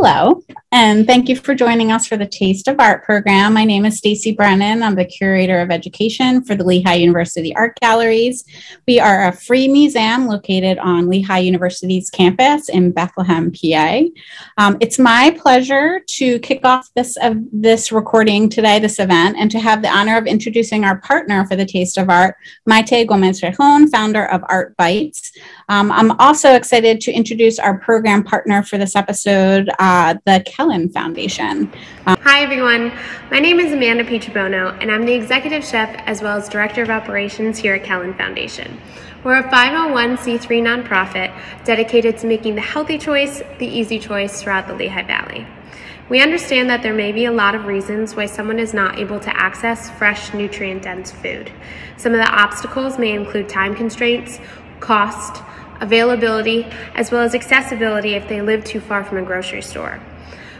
Hello, and thank you for joining us for the Taste of Art program. My name is Stacie Brennan. I'm the curator of education for the Lehigh University Art Galleries. We are a free museum located on Lehigh University's campus in Bethlehem, PA. Um, it's my pleasure to kick off this uh, this recording today, this event, and to have the honor of introducing our partner for the Taste of Art, Maite Gomez Rejon, founder of ArtBites. Um, I'm also excited to introduce our program partner for this episode, uh, the Kellyn Foundation. Um, Hi, everyone. My name is Amanda Pietrobono, and I'm the executive chef as well as director of operations here at Kellyn Foundation. We're a 501c3 nonprofit dedicated to making the healthy choice the easy choice throughout the Lehigh Valley. We understand that there may be a lot of reasons why someone is not able to access fresh, nutrient dense food. Some of the obstacles may include time constraints, cost, availability, as well as accessibility if they live too far from a grocery store.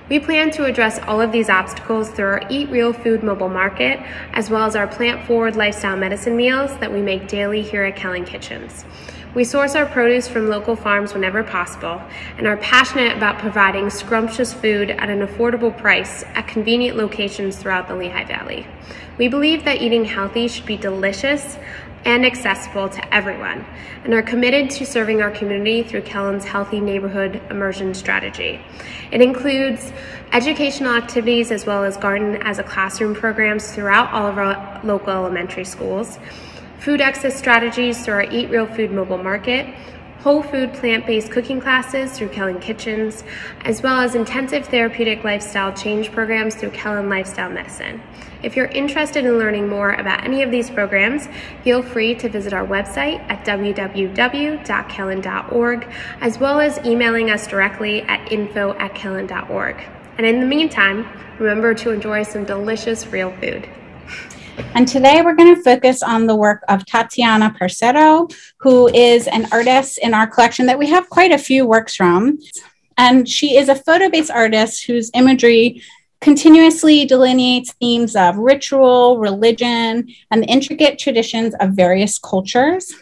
We plan to address all of these obstacles through our Eat Real Food mobile market, as well as our plant forward lifestyle medicine meals that we make daily here at Kellyn Kitchens. We source our produce from local farms whenever possible and are passionate about providing scrumptious food at an affordable price at convenient locations throughout the Lehigh Valley. We believe that eating healthy should be delicious, and accessible to everyone, and are committed to serving our community through Kellyn's Healthy Neighborhood Immersion Strategy. It includes educational activities as well as garden as a classroom programs throughout all of our local elementary schools, food access strategies through our Eat Real Food mobile market, whole food plant-based cooking classes through Kellyn Kitchens, as well as intensive therapeutic lifestyle change programs through Kellyn Lifestyle Medicine. If you're interested in learning more about any of these programs, feel free to visit our website at www.kellyn.org, as well as emailing us directly at info at kellyn.org. And in the meantime, remember to enjoy some delicious real food. And today we're going to focus on the work of Tatiana Parcero, who is an artist in our collection that we have quite a few works from. And she is a photo based artist whose imagery continuously delineates themes of ritual, religion, and the intricate traditions of various cultures.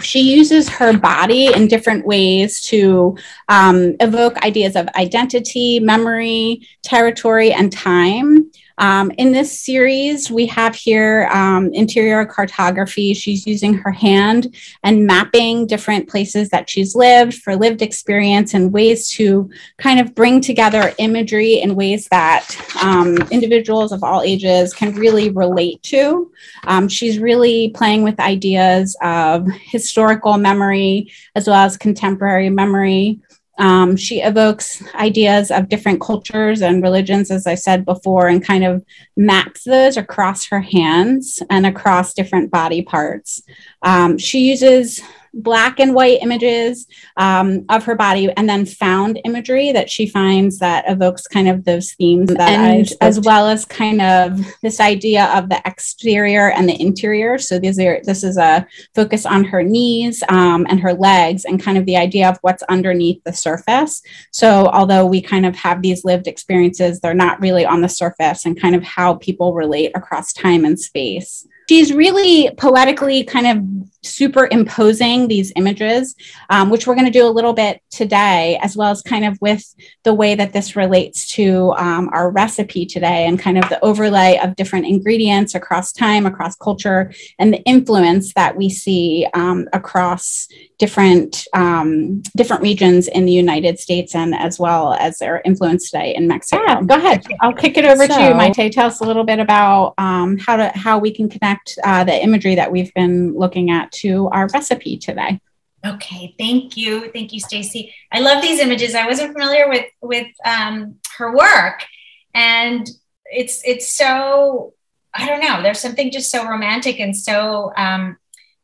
She uses her body in different ways to um, evoke ideas of identity, memory, territory, and time. Um, in this series, we have here um, interior cartography. She's using her hand and mapping different places that she's lived for lived experience and ways to kind of bring together imagery in ways that um, individuals of all ages can really relate to. Um, she's really playing with ideas of historical memory as well as contemporary memory. Um, she evokes ideas of different cultures and religions, as I said before, and kind of maps those across her hands and across different body parts. Um, she uses black and white images um, of her body and then found imagery that she finds that evokes kind of those themes that and as well as kind of this idea of the exterior and the interior. So these are this is a focus on her knees um, and her legs and kind of the idea of what's underneath the surface. So although we kind of have these lived experiences they're not really on the surface and kind of how people relate across time and space. She's really poetically kind of superimposing these images, um, which we're going to do a little bit today, as well as kind of with the way that this relates to um, our recipe today and kind of the overlay of different ingredients across time, across culture, and the influence that we see um, across different um, different regions in the United States and as well as their influence today in Mexico. Yeah, go ahead. I'll kick it over so, to you, Maite. Tell us a little bit about um, how to how we can connect uh, the imagery that we've been looking at to our recipe today. Okay, thank you, thank you, Stacie. I love these images. I wasn't familiar with with um, her work, and it's it's so I don't know. There's something just so romantic and so um,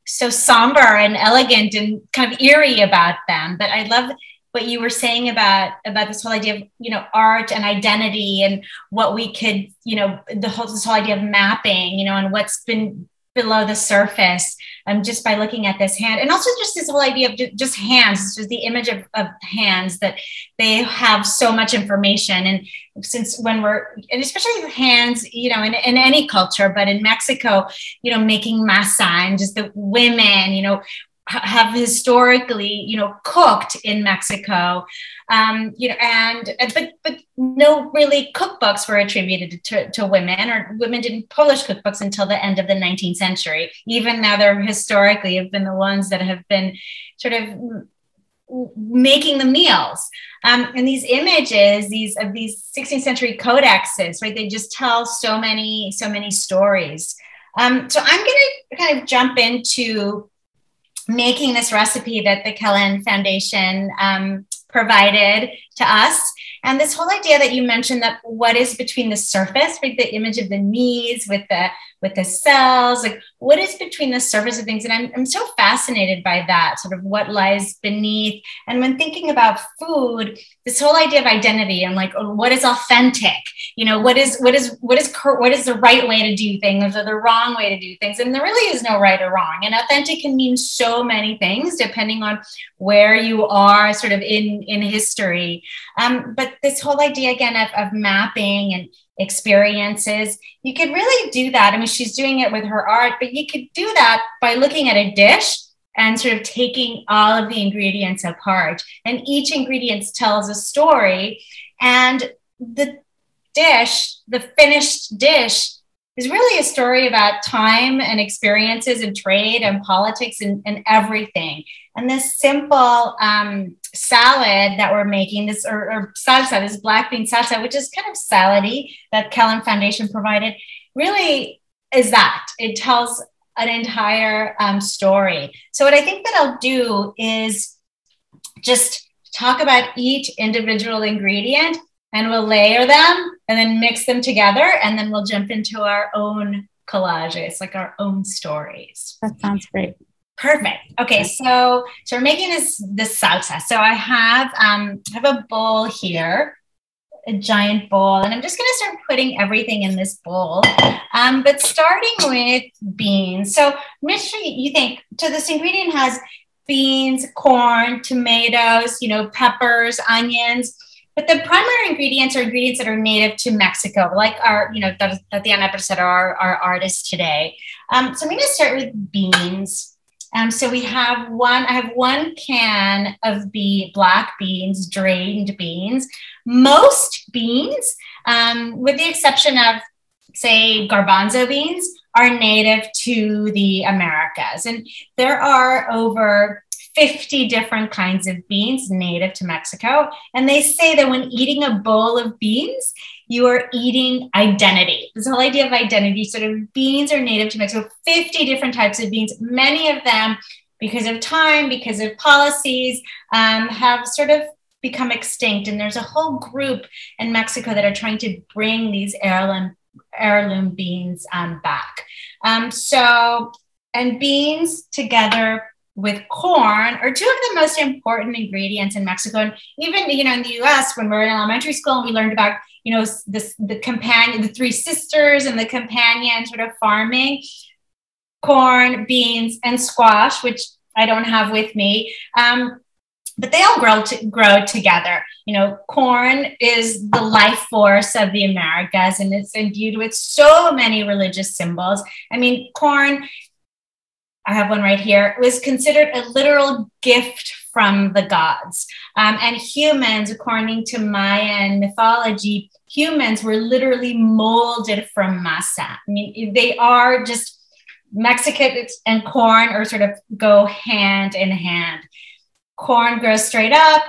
so somber and elegant and kind of eerie about them. But I love what you were saying about about this whole idea of you know art and identity and what we could you know the whole this whole idea of mapping you know and what's been below the surface um, just by looking at this hand. And also just this whole idea of just hands just the image of, of hands that they have so much information. And since when we're and especially hands you know in, in any culture but in mexico you know making masa and just the women you know have historically, you know, cooked in Mexico, um, you know, and but but no really cookbooks were attributed to, to women, or women didn't publish cookbooks until the end of the 19th century. Even now, they're historically have been the ones that have been sort of making the meals. Um, and these images, these of these 16th century codexes, right? They just tell so many, so many stories. Um, so I'm going to kind of jump into making this recipe that the Kellyn Foundation um, provided to us. And this whole idea that you mentioned that what is between the surface, right? The image of the knees with the with the cells, like what is between the surface of things? And I'm, I'm so fascinated by that, sort of what lies beneath. And when thinking about food, this whole idea of identity and like what is authentic, you know, what is what is what is what is the right way to do things or the wrong way to do things? And there really is no right or wrong. And authentic can mean so many things depending on where you are, sort of in in history. Um, but this whole idea again of, of mapping and experiences. You could really do that. I mean, she's doing it with her art, but you could do that by looking at a dish and sort of taking all of the ingredients apart. And each ingredient tells a story. And the dish, the finished dish, is really a story about time and experiences and trade and politics and, and everything. And this simple um, salad that we're making, this or, or, salsa, this black bean salsa, which is kind of salady that Kellyn Foundation provided, really is that. It tells an entire um, story. So what I think that I'll do is just talk about each individual ingredient and we'll layer them and then mix them together and then we'll jump into our own collages, like our own stories. That sounds great. Perfect. Okay, so so we're making this this salsa. So I have um I have a bowl here, a giant bowl, and I'm just gonna start putting everything in this bowl. Um, but starting with beans. So make sure you think so this ingredient has beans, corn, tomatoes, you know, peppers, onions. But the primary ingredients are ingredients that are native to Mexico, like our, you know, Tatiana Parcero, our, our artist today. Um, so I'm going to start with beans. Um, so we have one, I have one can of be black beans, drained beans. Most beans, um, with the exception of, say, garbanzo beans, are native to the Americas. And there are over 50 different kinds of beans native to Mexico. And they say that when eating a bowl of beans, you are eating identity. This whole idea of identity, sort of beans are native to Mexico, 50 different types of beans, many of them because of time, because of policies, um, have sort of become extinct. And there's a whole group in Mexico that are trying to bring these heirloom, heirloom beans um, back. Um, so, and beans together with corn are two of the most important ingredients in Mexico. And even, you know, in the US, when we are in elementary school and we learned about, you know, this, the companion, the three sisters and the companion sort of farming, corn, beans, and squash, which I don't have with me. Um, but they all grow to, grow together. You know, corn is the life force of the Americas, and it's imbued with so many religious symbols. I mean, corn I have one right here, it was considered a literal gift from the gods. Um, and humans, according to Mayan mythology, humans were literally molded from masa. I mean, they are just Mexican and corn or sort of go hand in hand. Corn grows straight up,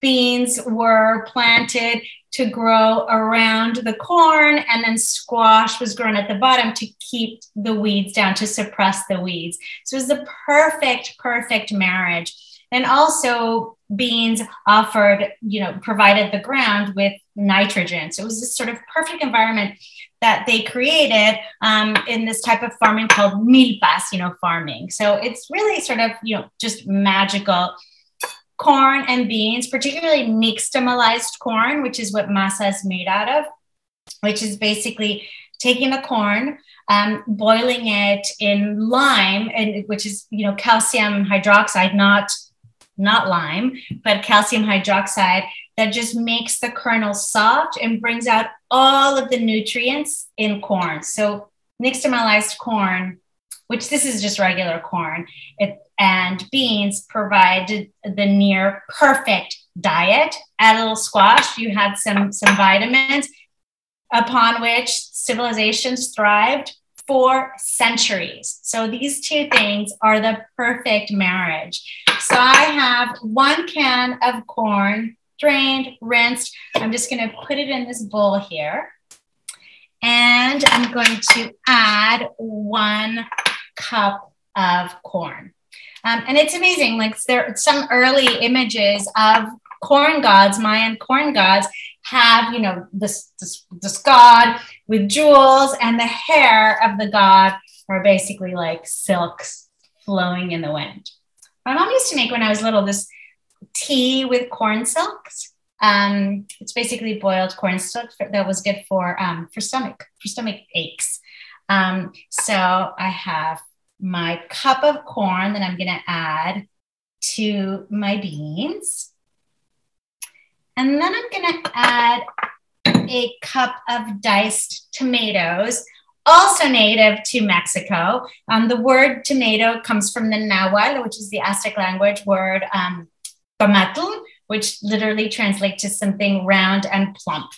beans were planted to grow around the corn, and then squash was grown at the bottom to keep the weeds down, to suppress the weeds. So it was the perfect, perfect marriage. And also, beans offered, you know, provided the ground with nitrogen. So it was this sort of perfect environment that they created um, in this type of farming called milpas, you know, farming. So it's really sort of, you know, just magical corn and beans, particularly nixtamalized corn, which is what masa is made out of, which is basically taking the corn, um, boiling it in lime, and which is you know calcium hydroxide, not not lime, but calcium hydroxide that just makes the kernel soft and brings out all of the nutrients in corn. So nixtamalized corn, which this is just regular corn, it and beans provide the near perfect diet, add a little squash, you had some, some vitamins upon which civilizations thrived for centuries. So these two things are the perfect marriage. So I have one can of corn drained, rinsed. I'm just going to put it in this bowl here. And I'm going to add one cup of corn. Um, and it's amazing. Like there are some early images of corn gods, Mayan corn gods, have you know this, this this god with jewels, and the hair of the god are basically like silks flowing in the wind. My mom used to make when I was little this tea with corn silks. Um, it's basically boiled corn silk that was good for um, for stomach for stomach aches. Um, so I have my cup of corn that I'm going to add to my beans. And then I'm going to add a cup of diced tomatoes, also native to Mexico. Um, the word tomato comes from the Nahuatl, which is the Aztec language word um, tomatl, which literally translates to something round and plump.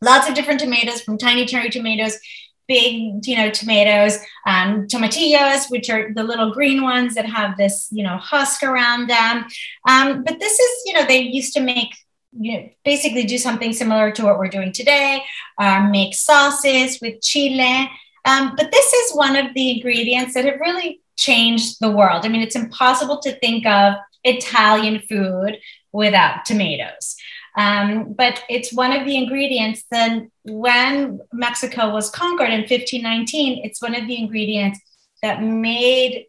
Lots of different tomatoes, from tiny cherry tomatoes big, you know, tomatoes, um, tomatillos, which are the little green ones that have this, you know, husk around them. Um, but this is, you know, they used to make, you know, basically do something similar to what we're doing today, uh, make sauces with chile. Um, but this is one of the ingredients that have really changed the world. I mean, it's impossible to think of Italian food without tomatoes. Um, but it's one of the ingredients. Then, when Mexico was conquered in 1519, it's one of the ingredients that made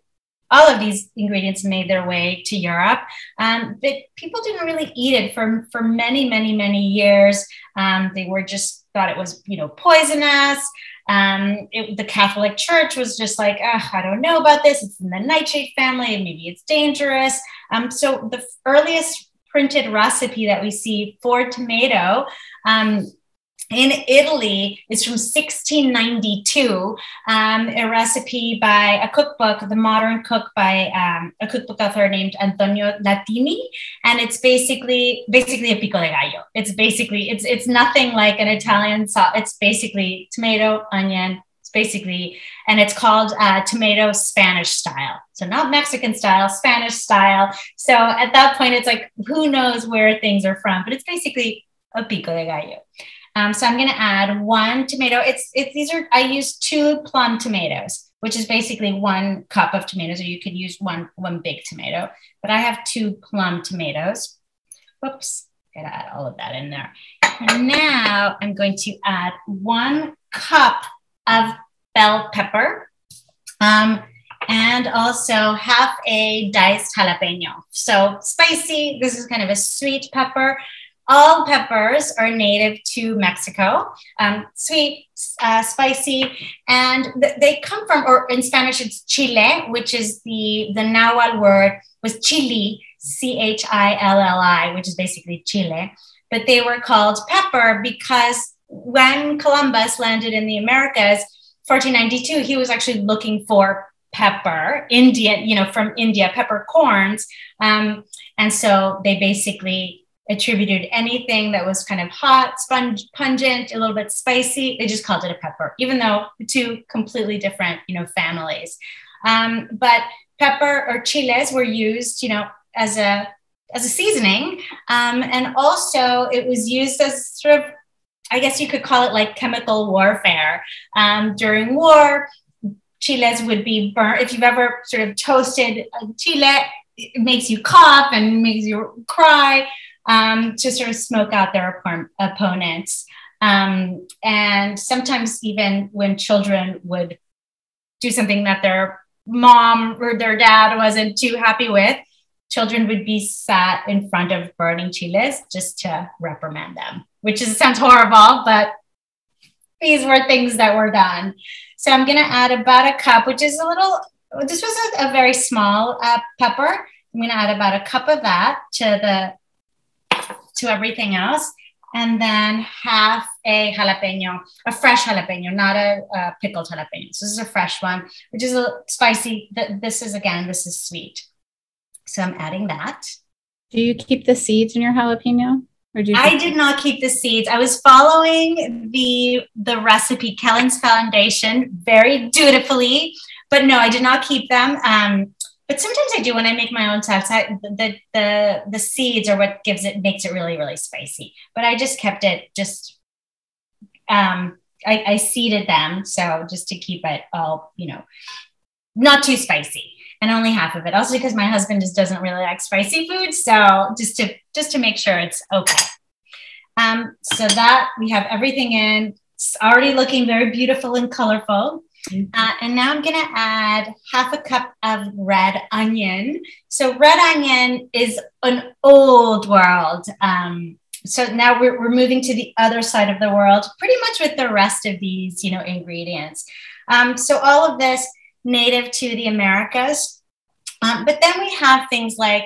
all of these ingredients made their way to Europe. Um, but people didn't really eat it for, for many, many, many years. Um, they were just thought it was, you know, poisonous. Um, it, the Catholic Church was just like, I don't know about this. It's in the nightshade family. Maybe it's dangerous. Um, so the earliest printed recipe that we see for tomato um, in Italy is from 1692, um, a recipe by a cookbook, the modern cook by um, a cookbook author named Antonio Latini, and it's basically basically a pico de gallo. It's basically it's it's nothing like an Italian sauce. It's basically tomato, onion, basically, and it's called uh, tomato Spanish style. So not Mexican style, Spanish style. So at that point, it's like who knows where things are from, but it's basically a pico de gallo. Um, so I'm going to add one tomato. It's it's these are I use two plum tomatoes, which is basically one cup of tomatoes, or you could use one one big tomato. But I have two plum tomatoes. Whoops, gotta add all of that in there. And now I'm going to add one cup of bell pepper, um, and also half a diced jalapeno. So spicy, this is kind of a sweet pepper. All peppers are native to Mexico, um, sweet, uh, spicy, and th- they come from, or in Spanish, it's chile, which is the, the Nahuatl word was chili, C H I L L I, which is basically Chile. But they were called pepper because when Columbus landed in the Americas, 1492, he was actually looking for pepper, Indian, you know, from India, peppercorns. Um, and so they basically attributed anything that was kind of hot, sponge, pungent, a little bit spicy. They just called it a pepper, even though two completely different, you know, families. Um, but pepper or chiles were used, you know, as a as a seasoning, um, and also it was used as sort of I guess you could call it like chemical warfare. Um, during war, chiles would be burnt. If you've ever sort of toasted a chile, it makes you cough and makes you cry um, to sort of smoke out their opponents. Um, and sometimes, even when children would do something that their mom or their dad wasn't too happy with, children would be sat in front of burning chiles just to reprimand them which is sounds horrible, but these were things that were done. So I'm going to add about a cup, which is a little, this was a, a very small uh, pepper. I'm going to add about a cup of that to the, to everything else. And then half a jalapeno, a fresh jalapeno, not a, a pickled jalapeno. So this is a fresh one, which is a spicy. This is again, this is sweet. So I'm adding that. Do you keep the seeds in your jalapeno? Or do you I did not keep the seeds. I was following the the recipe Kellyn's Foundation very dutifully, but no, I did not keep them. Um, but sometimes I do when I make my own stuff. The, the the seeds are what gives it makes it really really spicy. But I just kept it just um, I, I seeded them so just to keep it all you know not too spicy and only half of it. Also because my husband just doesn't really like spicy food, so just to just to make sure it's okay. Um, so that we have everything in. It's already looking very beautiful and colorful. Mm-hmm. Uh, and now I'm going to add half a cup of red onion. So red onion is an old world. Um, so now we're, we're moving to the other side of the world, pretty much with the rest of these, you know, ingredients. Um, so all of this native to the Americas. Um, but then we have things like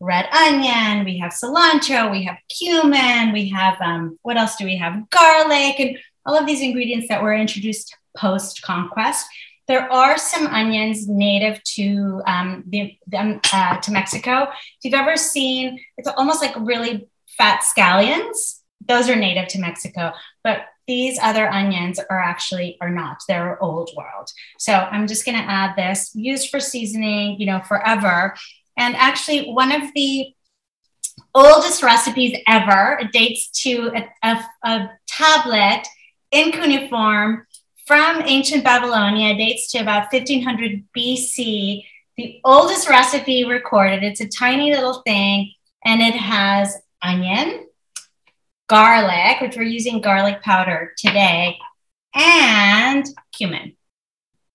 red onion, we have cilantro, we have cumin, we have um, what else do we have? Garlic, and all of these ingredients that were introduced post conquest. There are some onions native to um, the, uh, to Mexico. If you've ever seen, it's almost like really fat scallions. Those are native to Mexico, but these other onions are actually are not. They're old world. So i'm just going to add this used for seasoning you know forever. And actually one of the oldest recipes ever dates to a, a, a tablet in cuneiform from ancient babylonia dates to about 1500 bc the oldest recipe recorded. It's a tiny little thing and it has onion garlic, which we're using garlic powder today, and cumin,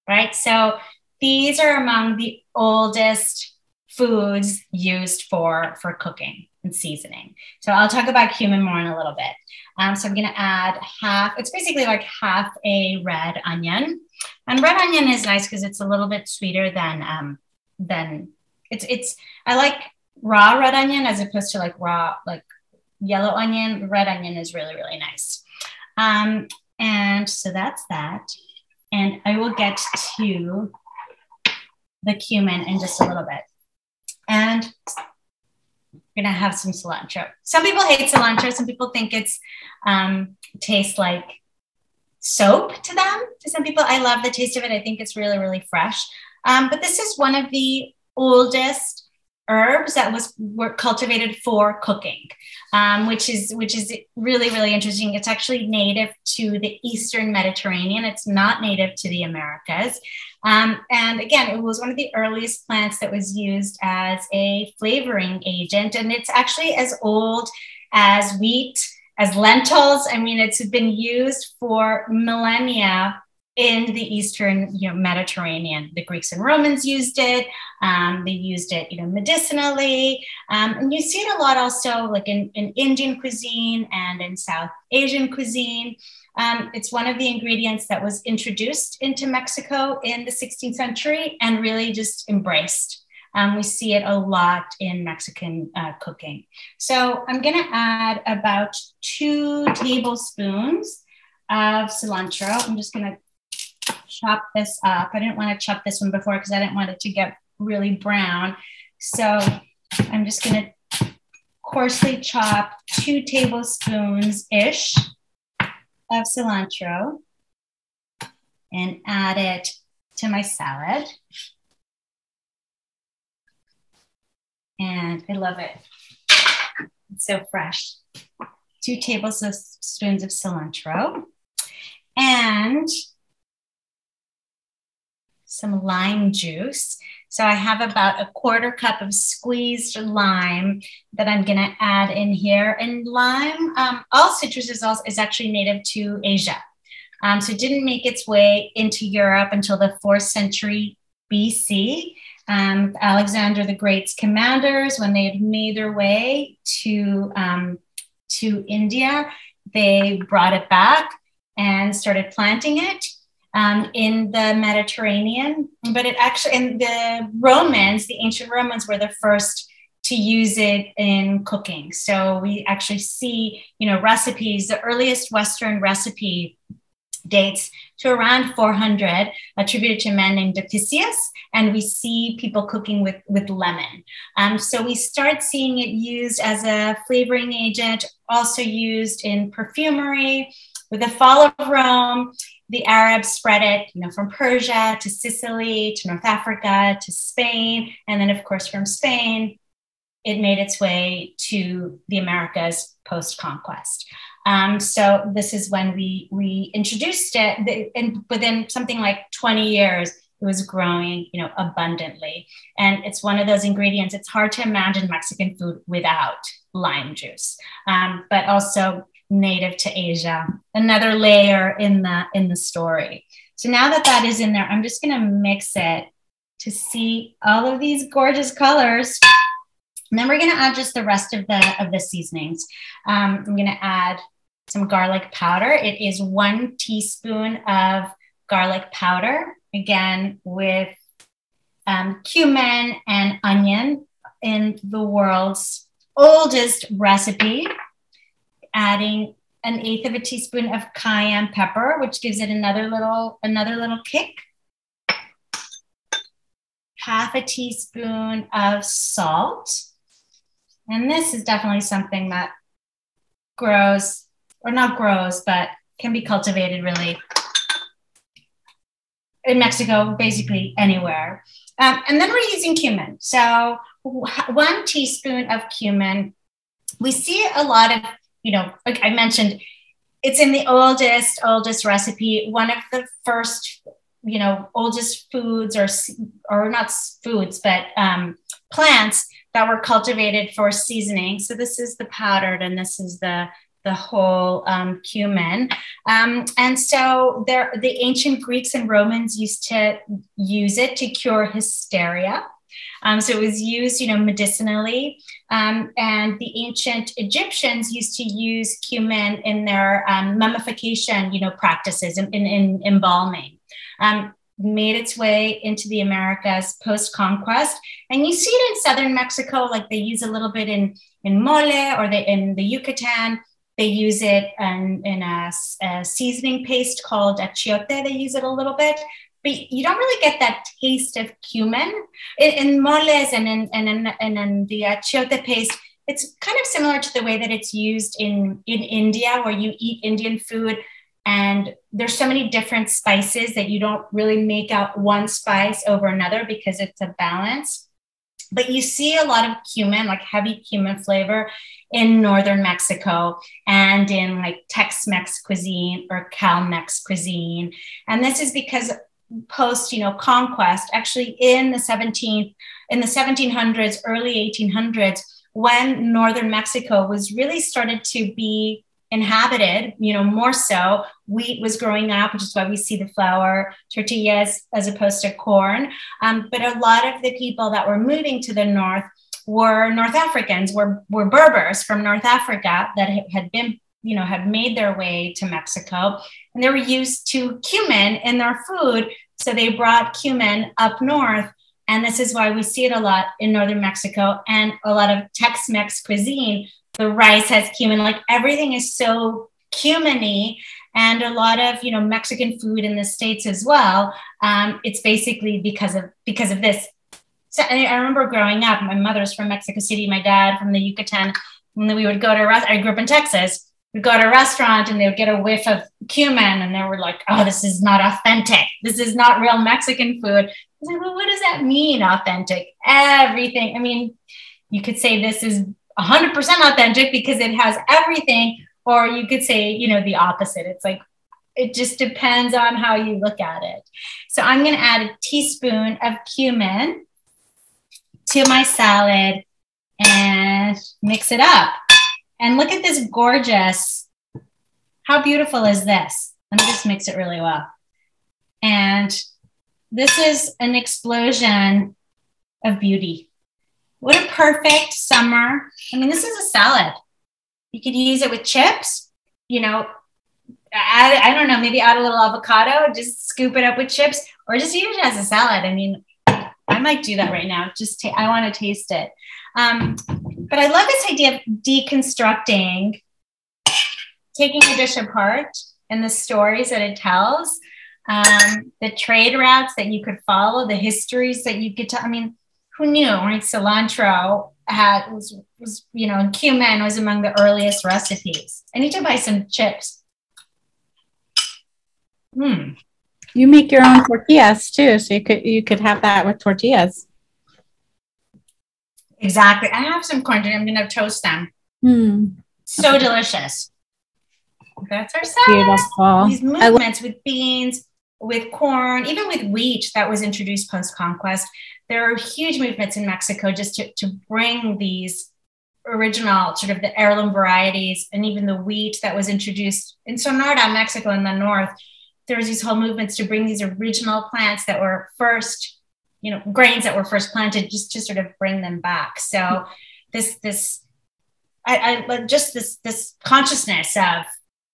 right? So these are among the oldest foods used for, for cooking and seasoning. So I'll talk about cumin more in a little bit. Um, so I'm going to add half, it's basically like half a red onion. And red onion is nice because it's a little bit sweeter than, um, than it's, it's, I like raw red onion as opposed to like raw, like yellow onion, red onion is really, really nice. Um, and so that's that. And I will get to the cumin in just a little bit. And we're gonna have some cilantro. Some people hate cilantro. Some people think it's um, tastes like soap to them. To some people, I love the taste of it. I think it's really, really fresh. Um, but this is one of the oldest herbs that was were cultivated for cooking, um, which is which is really really interesting. It's actually native to the Eastern Mediterranean. It's not native to the Americas. Um, and again, it was one of the earliest plants that was used as a flavoring agent, and it's actually as old as wheat, as lentils. I mean, it's been used for millennia in the Eastern you know, Mediterranean. The Greeks and Romans used it. Um, they used it, you know, medicinally. Um, and you see it a lot also like in, in Indian cuisine and in South Asian cuisine. Um, it's one of the ingredients that was introduced into Mexico in the 16th century and really just embraced. Um, we see it a lot in Mexican uh, cooking. So I'm going to add about two tablespoons of cilantro. I'm just going to chop this up. I didn't want to chop this one before because I didn't want it to get really brown. So I'm just going to coarsely chop two tablespoons ish of cilantro and add it to my salad. And I love it. It's so fresh. Two tablespoons of cilantro. And some lime juice. So I have about a quarter cup of squeezed lime that I'm going to add in here. And lime, um, all citrus is, also, is actually native to Asia. Um, so it didn't make its way into Europe until the fourth century BC. Um, Alexander the Great's commanders, when they had made their way to, um, to India, they brought it back and started planting it um, in the Mediterranean. But it actually, and the Romans, the ancient Romans, were the first to use it in cooking. So we actually see, you know, recipes. The earliest Western recipe dates to around 400 attributed to a man named Apicius. And we see people cooking with, with lemon. Um, so we start seeing it used as a flavoring agent, also used in perfumery. With the fall of Rome, the Arabs spread it, you know, from Persia to Sicily to North Africa to Spain, and then of course from Spain, it made its way to the Americas post conquest. Um, so this is when we we introduced it, and within something like 20 years, it was growing, you know, abundantly. And it's one of those ingredients. It's hard to imagine Mexican food without lime juice, um, but also native to Asia. Another layer in the in the story. So now that that is in there, I'm just going to mix it to see all of these gorgeous colors. And then we're going to add just the rest of the of the seasonings. Um, I'm going to add some garlic powder. It is one teaspoon of garlic powder, again, with um, cumin and onion in the world's oldest recipe, adding an eighth of a teaspoon of cayenne pepper, which gives it another little, another little kick. Half a teaspoon of salt. And this is definitely something that grows or not grows, but can be cultivated really in Mexico, basically anywhere. Um, and then we're using cumin. So one teaspoon of cumin. We see a lot of, you know, like I mentioned, it's in the oldest, oldest recipe. One of the first, you know, oldest foods or or not foods, but um, plants that were cultivated for seasoning. So this is the powdered, and this is the the whole um, cumin. Um, and so there, the ancient Greeks and Romans used to use it to cure hysteria. Um, so it was used, you know, medicinally. Um, and the ancient Egyptians used to use cumin in their um, mummification, you know, practices in, in, in embalming. Um, made its way into the Americas post conquest. And you see it in southern Mexico, like they use a little bit in, in mole or they, in the Yucatan. They use it in, in a, a seasoning paste called achiote. They use it a little bit, but you don't really get that taste of cumin in, in moles and in, and in, and in the uh, achiote paste. It's kind of similar to the way that it's used in, in India, where you eat Indian food and there's so many different spices that you don't really make out one spice over another because it's a balance. But you see a lot of cumin, like heavy cumin flavor in northern Mexico and in like Tex-Mex cuisine or Cal-Mex cuisine. And this is because post, you know, conquest, actually in the 17th, in the 1700s, early 1800s, when northern Mexico was really started to be inhabited, you know, more so. Wheat was growing up, which is why we see the flour tortillas as opposed to corn. Um, but a lot of the people that were moving to the north were North Africans, were, were Berbers from North Africa that had been, you know, had made their way to Mexico. And they were used to cumin in their food. So they brought cumin up north. And this is why we see it a lot in northern Mexico and a lot of Tex Mex cuisine. The rice has cumin like everything is so cuminy and a lot of you know mexican food in the states as well. Um, it's basically because of because of this. So i remember growing up my mother's from mexico city my dad from the yucatan and then we would go to a restaurant i grew up in texas we'd go to a restaurant and they would get a whiff of cumin and they were like oh this is not authentic. This is not real mexican food. I was like well what does that mean authentic? Everything. I mean you could say this is 100% authentic because it has everything or you could say you know the opposite. It's like it just depends on how you look at it. So i'm going to add a teaspoon of cumin to my salad and mix it up and look at this gorgeous how beautiful is this let me just mix it really well and this is an explosion of beauty what a perfect summer. I mean, this is a salad. You could use it with chips, you know, add, I don't know, maybe add a little avocado, just scoop it up with chips, or just use it as a salad. I mean, I might do that right now. Just ta- I want to taste it. Um, but I love this idea of deconstructing, taking a dish apart and the stories that it tells, um, the trade routes that you could follow, the histories that you could tell. I mean, who knew, right? Cilantro had was was you know, and cumin was among the earliest recipes. I need to buy some chips. Hmm. You make your own tortillas too, so you could you could have that with tortillas. Exactly. I have some corn. And I'm gonna toast them. Hmm. So okay. delicious. That's our salad. Beautiful. These movements with beans, with corn, even with wheat that was introduced post conquest. There are huge movements in Mexico just to, to bring these original sort of the heirloom varieties and even the wheat that was introduced in Sonora, Mexico, in the north. There's these whole movements to bring these original plants that were first, you know, grains that were first planted, just to sort of bring them back. So this this I, I just this this consciousness of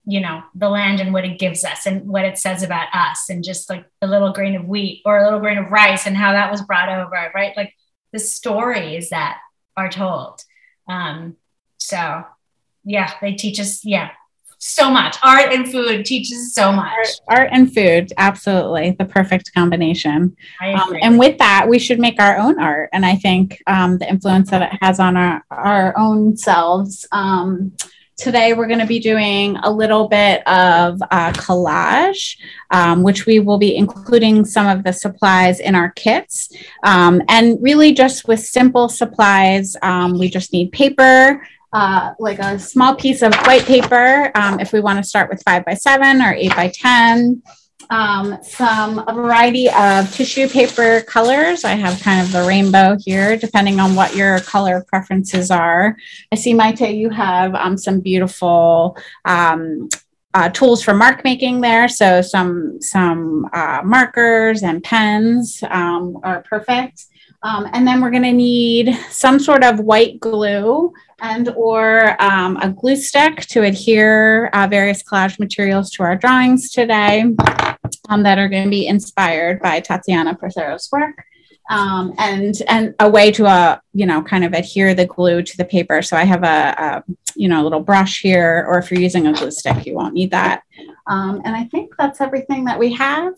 you know the land and what it gives us and what it says about us and just like a little grain of wheat or a little grain of rice and how that was brought over right like the stories that are told um so yeah they teach us yeah so much. Art and food teaches so much. art, art and food absolutely the perfect combination. Um, and with that we should make our own art. And i think um, the influence that it has on our our own selves um, Today, we're going to be doing a little bit of uh, collage, um, which we will be including some of the supplies in our kits. Um, and really, just with simple supplies, um, we just need paper, uh, like a small piece of white paper um, if we want to start with five by seven or eight by 10 um, some a variety of tissue paper colors. I have kind of the rainbow here, depending on what your color preferences are. I see, Maite, you have um, some beautiful um, uh, tools for mark making there. So some some uh, markers and pens um, are perfect. Um, and then we're going to need some sort of white glue and or um, a glue stick to adhere uh, various collage materials to our drawings today um, that are going to be inspired by Tatiana Parcero's work. Um, and and a way to uh, you know kind of adhere the glue to the paper. So I have a, a you know a little brush here, or if you're using a glue stick, you won't need that. Um, and I think that's everything that we have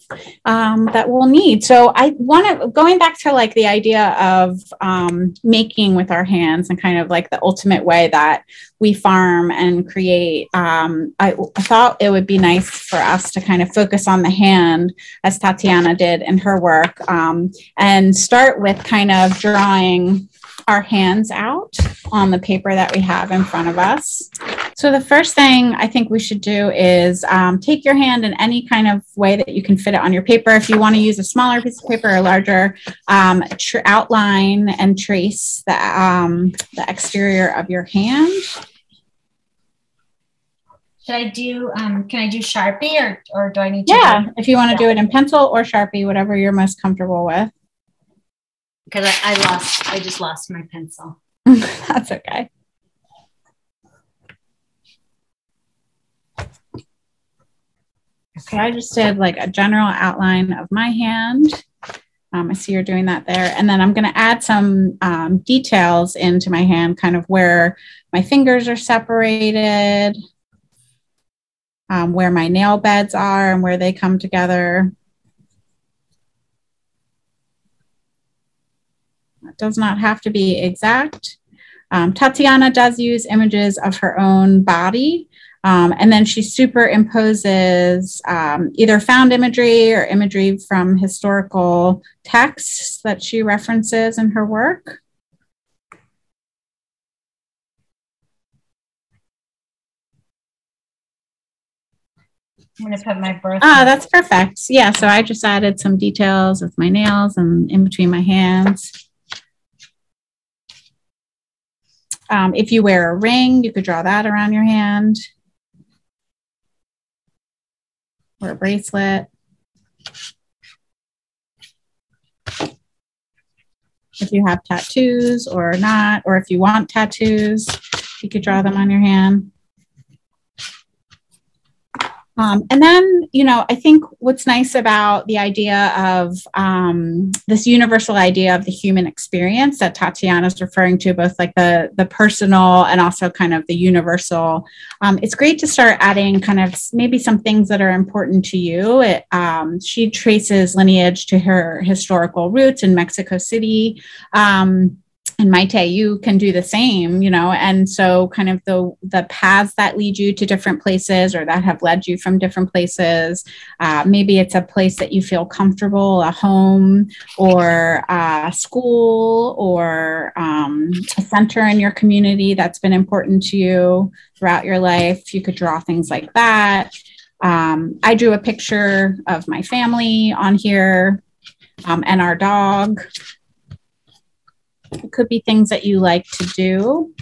um, that we'll need. So I want to, going back to like the idea of um, making with our hands and kind of like the ultimate way that we farm and create. Um, I, I, thought it would be nice for us to kind of focus on the hand as Tatiana did in her work um, and start with kind of drawing our hands out on the paper that we have in front of us. So the first thing I think we should do is um, take your hand in any kind of way that you can fit it on your paper. If you want to use a smaller piece of paper or larger, um, outline and trace the, um, the exterior of your hand. Should I do, um, can I do Sharpie or, or do I need to? Yeah, if you want to do it in pencil or Sharpie, whatever you're most comfortable with because I, I lost, I just lost my pencil. That's okay. Okay, I just did like a general outline of my hand. Um, I see you're doing that there. And then I'm going to add some um, details into my hand, kind of where my fingers are separated, um, where my nail beds are and where they come together. It does not have to be exact. Um, Tatiana does use images of her own body, um, and then she superimposes um, either found imagery or imagery from historical texts that she references in her work. I'm going to put my birth. Ah, that's perfect. Yeah, so I just added some details with my nails and in between my hands. Um, if you wear a ring, you could draw that around your hand or a bracelet. If you have tattoos or not, or if you want tattoos, you could draw them on your hand. Um, and then, you know, I think what's nice about the idea of um, this universal idea of the human experience that Tatiana is referring to, both like the the personal and also kind of the universal. Um, it's great to start adding kind of maybe some things that are important to you. It, um, she traces lineage to her historical roots in Mexico City. Um, and Maite, you can do the same, you know, and so kind of the the paths that lead you to different places or that have led you from different places. Uh, maybe it's a place that you feel comfortable, a home or a school or um, a center in your community that's been important to you throughout your life. You could draw things like that. Um, I drew a picture of my family on here um, and our dog. It could be things that you like to do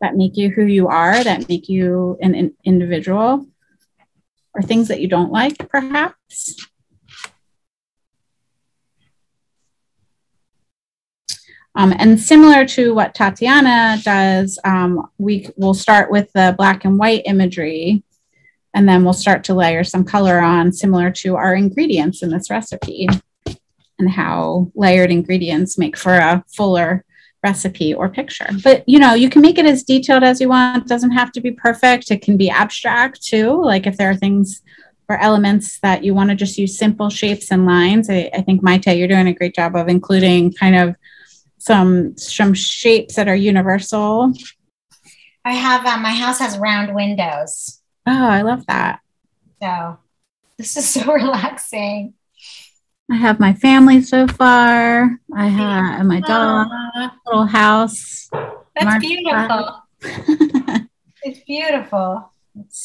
that make you who you are, that make you an, an individual, or things that you don't like, perhaps. Um, and similar to what Tatiana does, um, we will start with the black and white imagery, and then we'll start to layer some color on, similar to our ingredients in this recipe and how layered ingredients make for a fuller recipe or picture. But you know, you can make it as detailed as you want. It doesn't have to be perfect. It can be abstract too. Like if there are things or elements that you want to just use simple shapes and lines. I, I think Maite, you're doing a great job of including kind of some some shapes that are universal. I have um, my house has round windows. Oh, I love that. So this is so relaxing. I have my family so far. I have my dog, little house. That's beautiful. it's beautiful.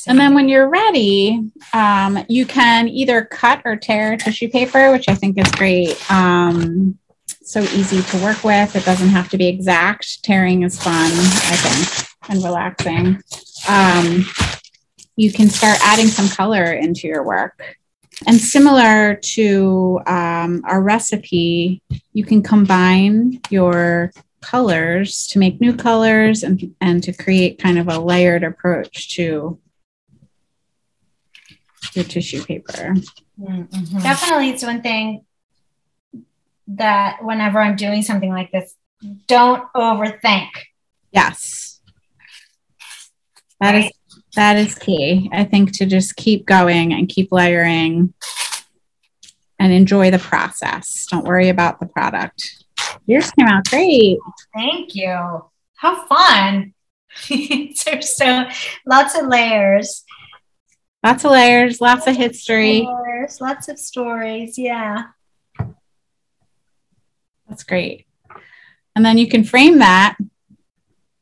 And then when you're ready, um, you can either cut or tear tissue paper, which I think is great. Um, so easy to work with. It doesn't have to be exact. Tearing is fun, I think, and relaxing. Um, you can start adding some color into your work. And similar to um, our recipe, you can combine your colors to make new colors and, and to create kind of a layered approach to your tissue paper. Mm-hmm. Definitely, it's one thing that whenever I'm doing something like this, don't overthink. Yes. That right? is that is key. I think to just keep going and keep layering and enjoy the process. Don't worry about the product. Yours came out great. Thank you. How fun. There's so lots of layers. Lots of layers, lots of history. Layers, lots of stories. Yeah. That's great. And then you can frame that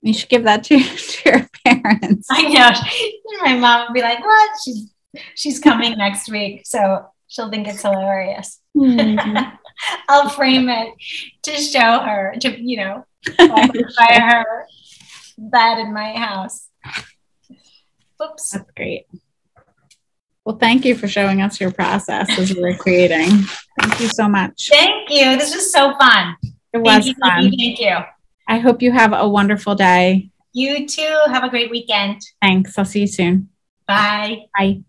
you should give that to, to your parents. I know. My mom would be like, "What? She's she's coming next week, so she'll think it's hilarious." Mm-hmm. I'll frame it to show her, to you know, by her that in my house. Oops. That's great. Well, thank you for showing us your process as were creating. Thank you so much. Thank you. This was so fun. It was thank fun. You, thank you. I hope you have a wonderful day. You too. Have a great weekend. Thanks. I'll see you soon. Bye. Bye.